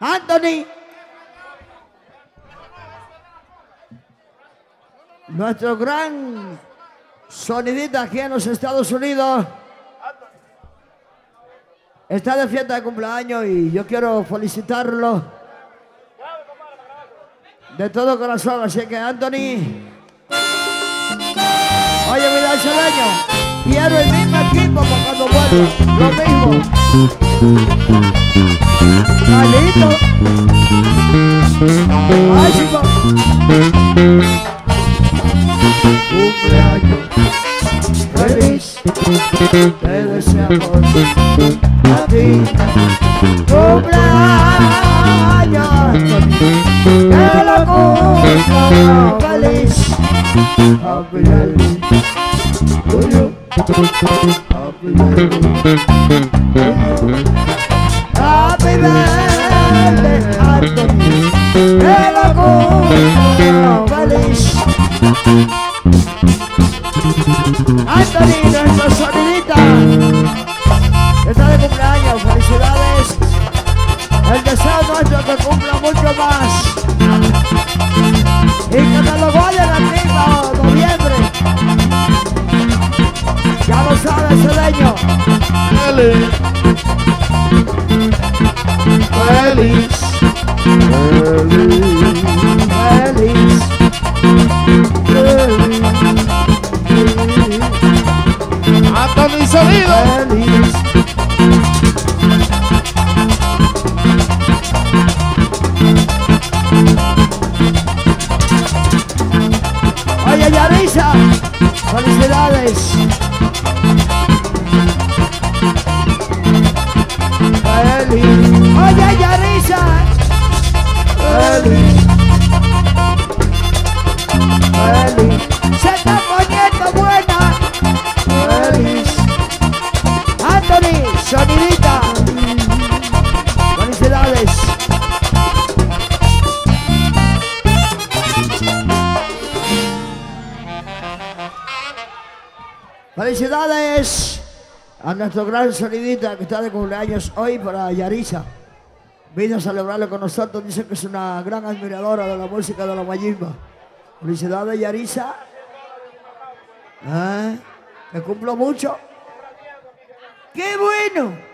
Anthony. Nuestro gran sonidita aquí en los Estados Unidos. Está de fiesta de cumpleaños y yo quiero felicitarlo de todo corazón. Así que Anthony, oye mi danzaleño, quiero el mismo equipo para cuando vuelva. Lo mismo. Malito. Cumpleaños feliz. Te deseamos a ti. Cumpleaños. Lo cumpla feliz. Happy birthday Anthony, nuestro sonidita. Está de cumpleaños, felicidades. Cedeño. Feliz. Feliz. Feliz. Feliz. Anthony Sonido. Feliz. Oye, Yarisa, felicidades. Feliz. Oye, Yarisa. Feliz. Feliz. Se está poniendo buena. Feliz. Anthony, sonidita. Felicidades. Felicidades a nuestro gran sonidita que está de cumpleaños hoy para Yarisa. Vino a celebrarlo con nosotros, dice que es una gran admiradora de la música de la Mayimba. Felicidades Yarisa. ¿Eh? Que cumplo mucho. ¡Qué bueno!